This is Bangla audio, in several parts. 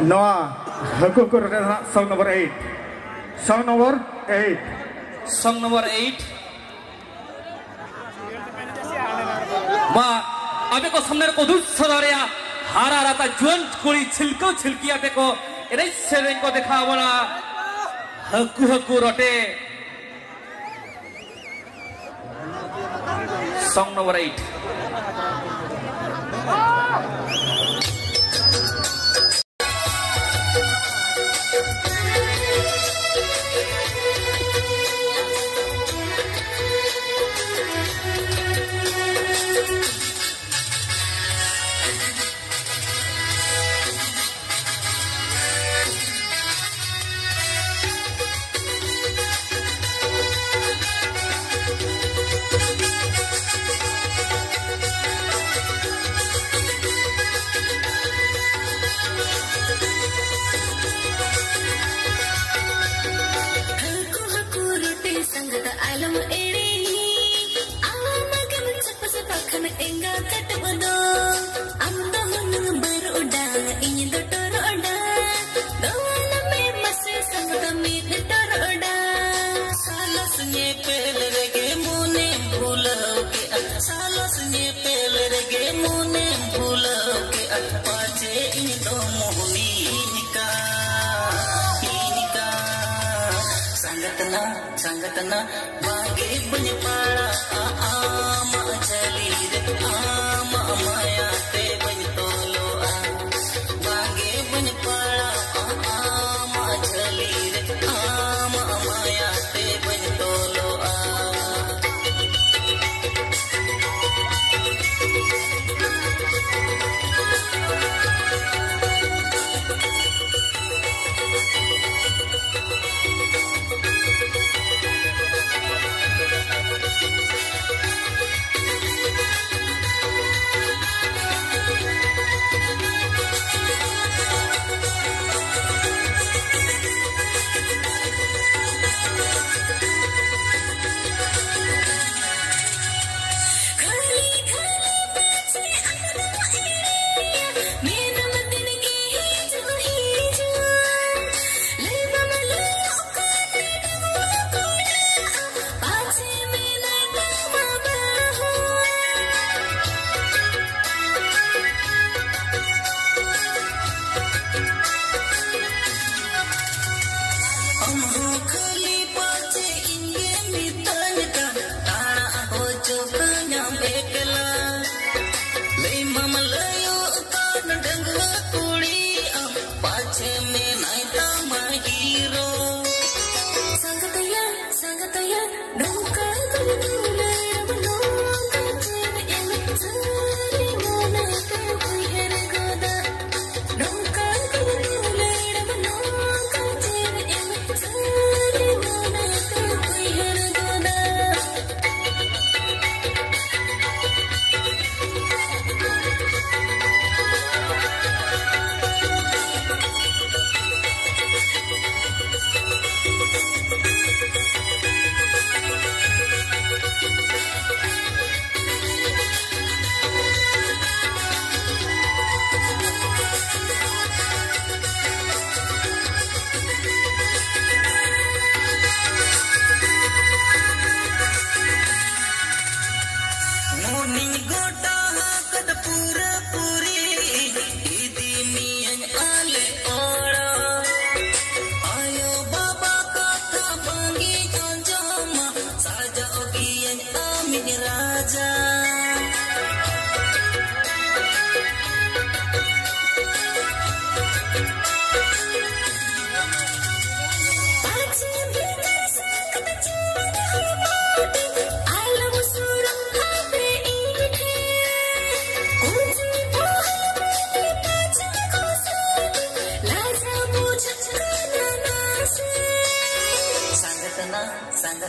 ᱦᱟᱹᱠᱩ ᱠᱚ ᱨᱮᱱᱟᱜ song number 8 song number 8 song number eight মা আবে কো সামনের কো দুঃসদারিয়া হারা রাতা জুয়ান কুড়ি ছিলকো ছিলকিয়া বেকো এরাই সেরেন কো দেখা বলা হকু হকু রটে song number eight 真的爱了我 sangat tenang, bagi bunyi pala, ah, ah, ah, ಮುನಿ ಗೋಟ ಹಾಕದ ಪೂರ ಪೂರಿ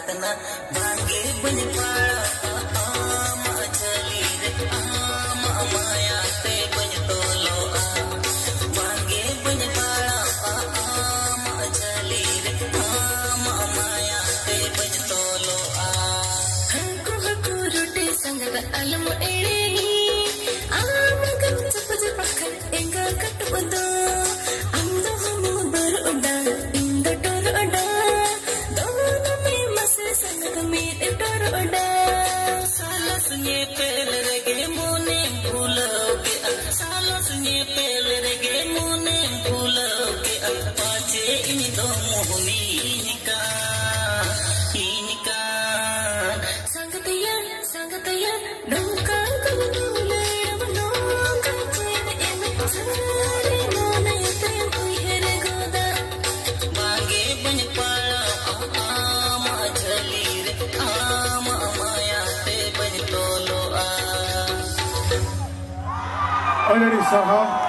इतना भागे बन Ellery Saha